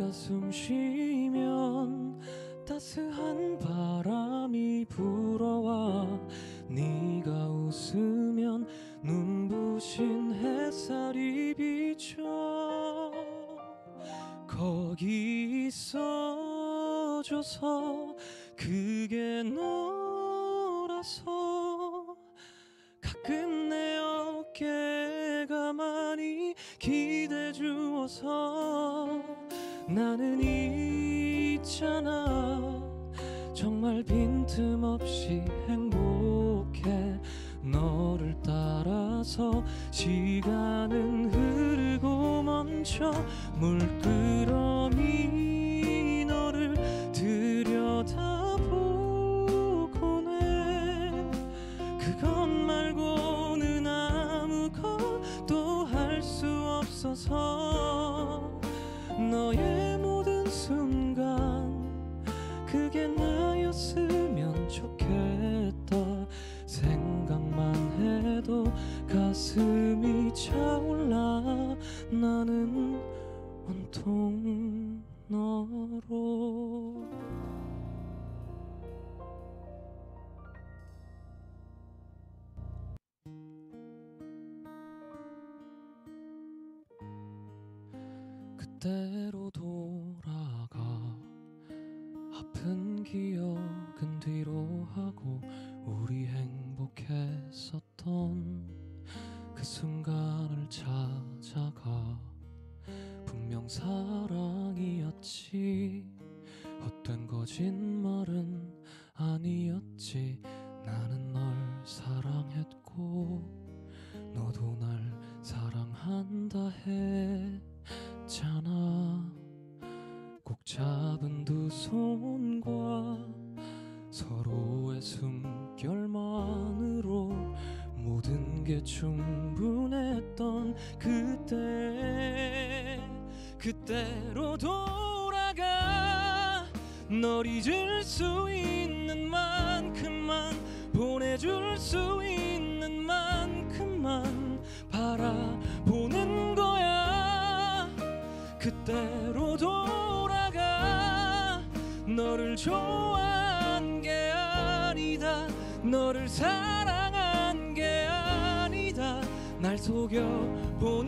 네가 숨 쉬면 따스한 바람이 불어와 네가 웃으면 눈부신 햇살이 비쳐 거기 있어줘서 그게 너 정말 빈틈없이 행복해 너를 따라서 시간은 흐르고 멈춰 물끄러미 너를 없어서 너의 모든 순간 그게 나 가슴이 차올라 나는 온통 너로. 그때 사랑이었지. 헛된 거짓말은 아니었지. 나는 널 사랑했고 너도 날 사랑한다 했잖아. 꼭 잡은 두 손과 서로의 숨결만으로 모든 게 충분했던 그때 그때로 돌아가 널 잊을 수 있는 만큼만 보내줄 수 있는 만큼만 바라보는 거야. 그때로 돌아가 너를 좋아한 게 아니다 너를 사랑한 게 아니다. 날 속여 보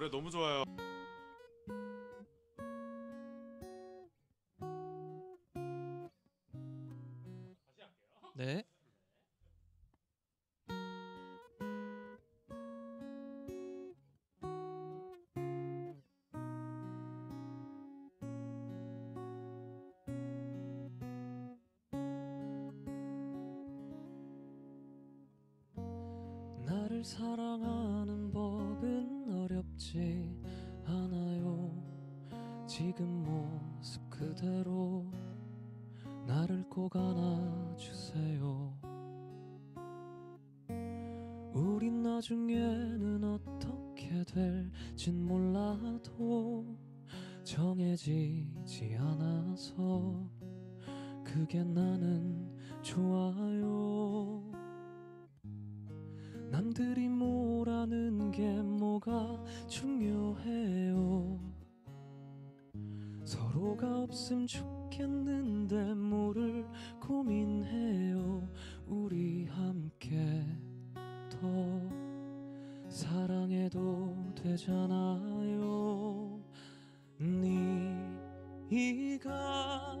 노래 너무 좋아요. 네. 나를 사랑하는 법은 어렵지 않아요. 지금 모습 그대로 나를 꼭 안아주세요. 우린 나중에는 어떻게 될진 몰라도 정해지지 않아서 그게 나는 좋아요. 남들이 뭐라는 게 뭐가 중요해요. 서로가 없음 좋겠는데 뭐를 고민해요. 우리 함께 더 사랑해도 되잖아요. 네가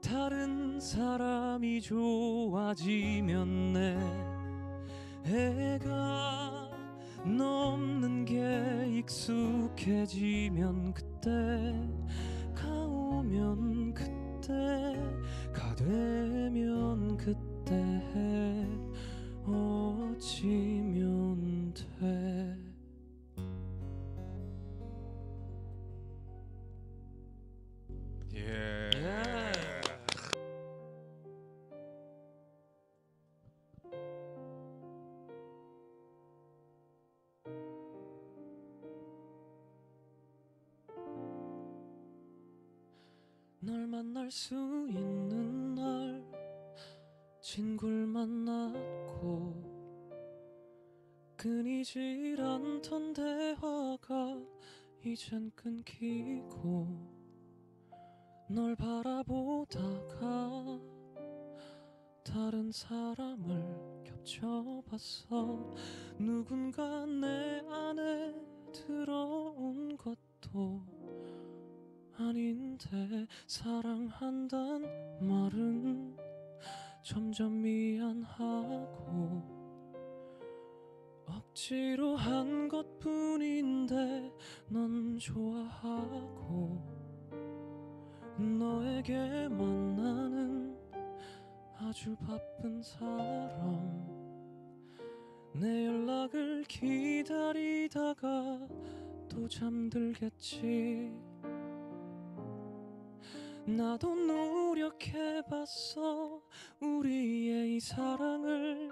다른 사람이 좋아지면 내 애가 넘는 게 익숙해지면 그때 가오면 그때 가되면 그때 어지면 돼. 날수 있는 날 친구를 만났고 끊이질 않던 대화가 이젠 끊기고 널 바라보다가 다른 사람을 겹쳐봤어. 누군가 내 안에 들어온 것도 아닌데 사랑한단 말은 점점 미안하고 억지로 한 것뿐인데 넌 좋아하고 너에게 만 나는 아주 바쁜 사람. 내 연락을 기다리다가 또 잠들겠지 나도 노력해봤어 우리의 이 사랑을.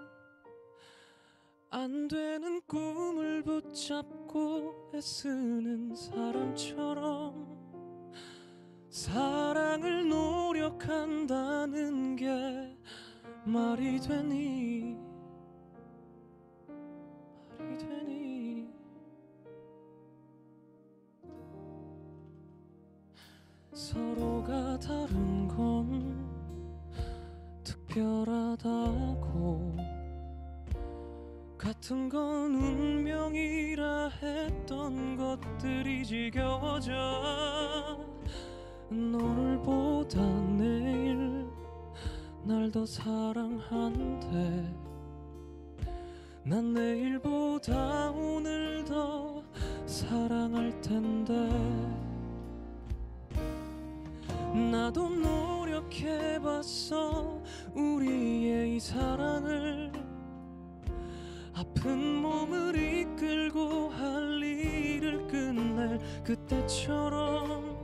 안 되는 꿈을 붙잡고 애쓰는 사람처럼 사랑을 노력한다는 게 말이 되니 사랑한대 난 내일보다 오늘 더 사랑할 텐데. 나도 노력해봤어 우리의 이 사랑을. 아픈 몸을 이끌고 할 일을 끝낼 그때처럼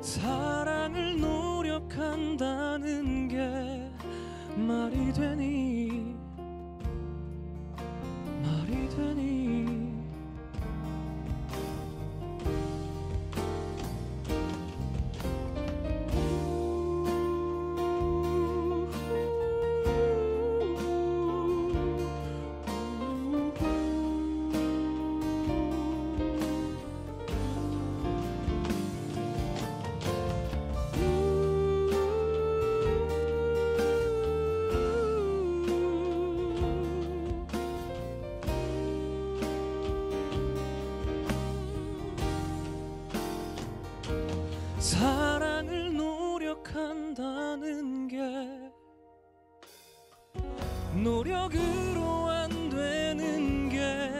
사랑을 노력한다는 게 말이 되니 말이 되니 노력으로 안 되는 게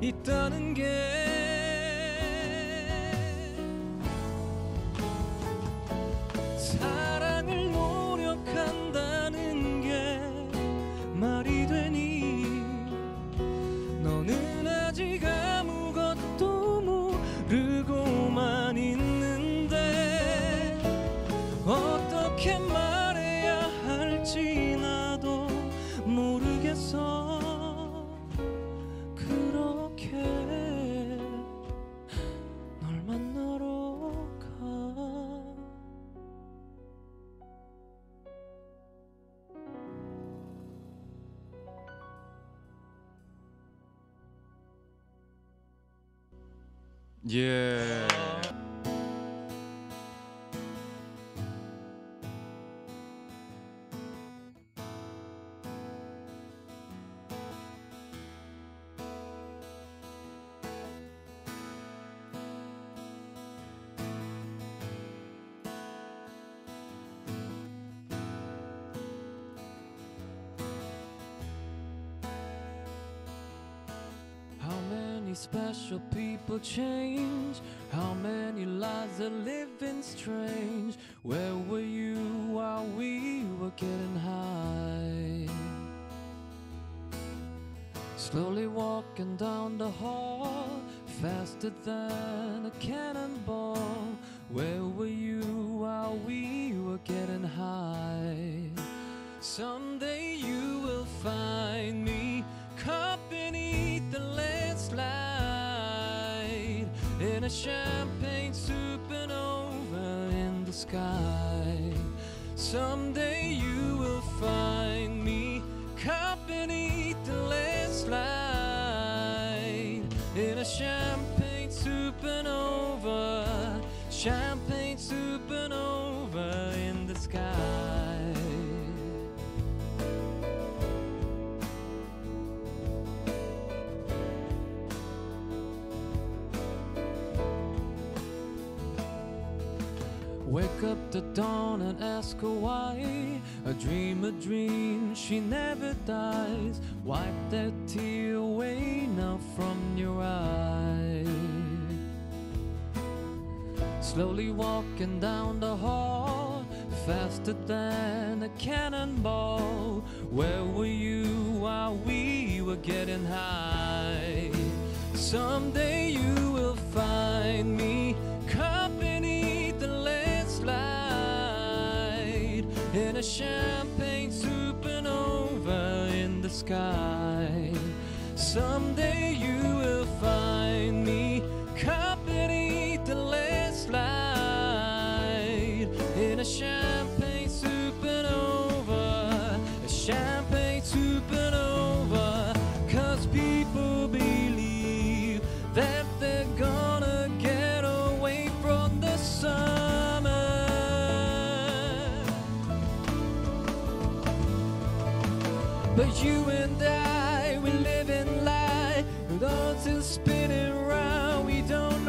있다는 게 Yeah. Many special people change? How many lives are living strange? Where were you while we were getting high? Slowly walking down the hall, faster than a cannonball. Where champagne supernova in the sky. Someday you will find Wake up the dawn and ask her why. A dream, a dream, she never dies. Wipe that tear away now from your eye. Slowly walking down the hall, faster than a cannonball. Where were you while we were getting high? Someday you the champagne supernova in the sky. Someday But you and I, we live in lie. With all spinning round, we don't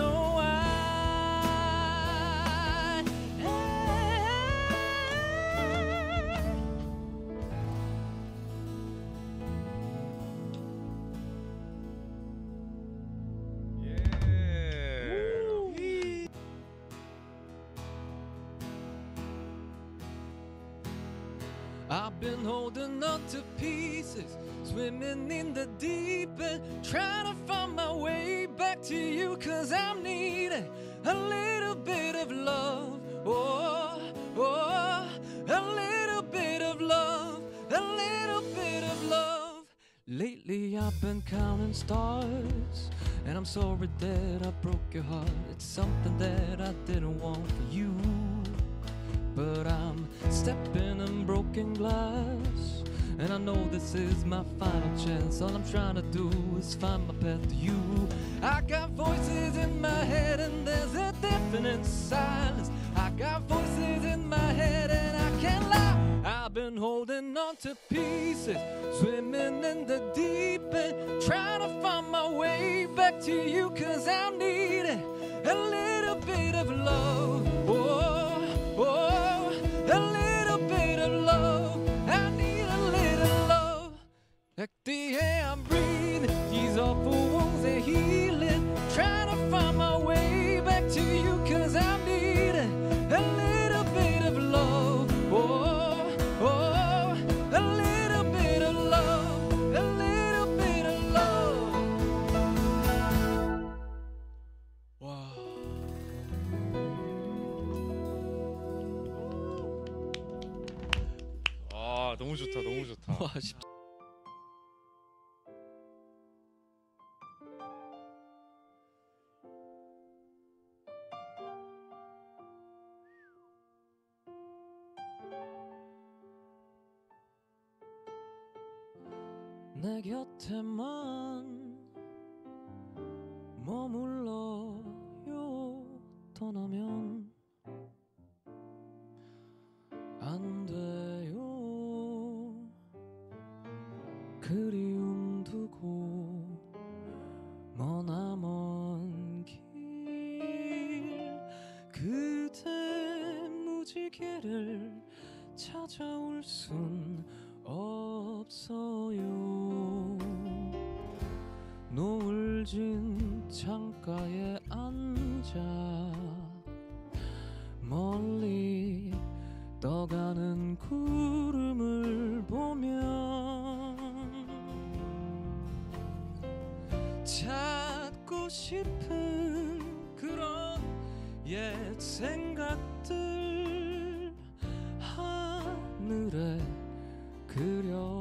the deep end, trying to find my way back to you, cause I'm needing a little bit of love. Oh, oh, a little bit of love, a little bit of love. Lately I've been counting stars, and I'm sorry that I broke your heart. It's something that I didn't want for you. But I'm stepping in broken glass. And I know this is my final chance. All I'm trying to do is find my path to you. I got voices in my head, and there's a definite silence. I got voices in my head, and I can't lie. I've been holding on to pieces, swimming in the deep end, trying to find my way back to you, cause I'm needing a little bit of love. the air I'm breathing, these awful wounds are healing. Trying to find my way back to you, cause I'm needing a little bit of love. Oh, oh, a little bit of love, a little bit of love. Wow. 아 너무 좋다 너무 좋다 내 곁에만 머물러요. 떠나면 노을 진 창가에 앉아 멀리 떠가는 구름을 보면 찾고 싶은 그런 옛 생각들 하늘에 그려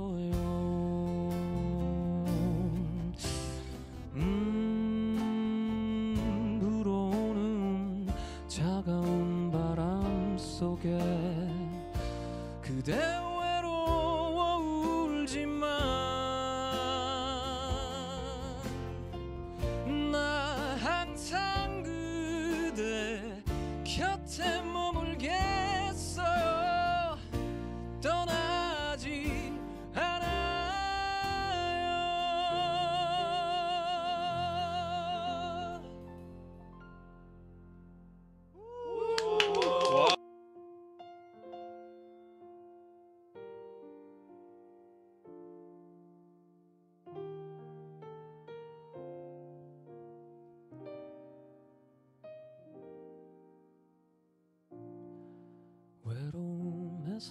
외로움에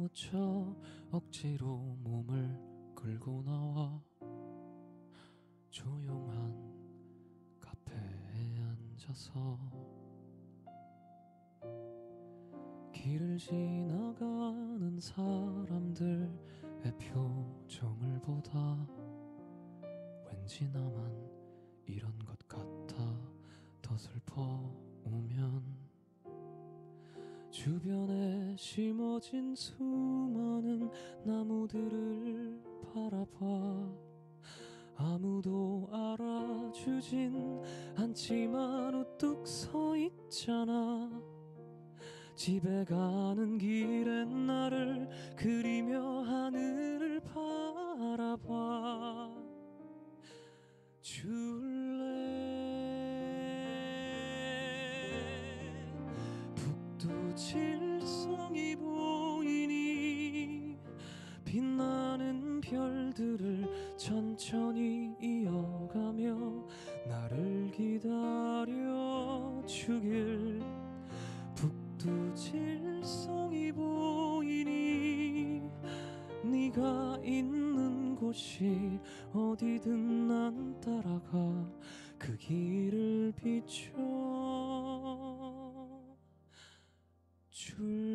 사무쳐 억지로 몸을 끌고 나와 조용한 카페에 앉아서 길을 지나가는 사람들의 표정을 보다 왠지 나만 이런 것 같아 더 슬퍼오면 주변에 심어진 수많은 나무들을 바라봐. 아무도 알아주진 않지만 우뚝 서 있잖아. 집에 가는 길에 나를 그리며 하늘을 바라봐. 줄래 칠성이 보이니 빛나는 별들을 천천히 이어가며 나를 기다려 주길. 북두 칠성이 보이니 네가 있는 곳이 어디든 난 따라가 그 길을 비춰 줄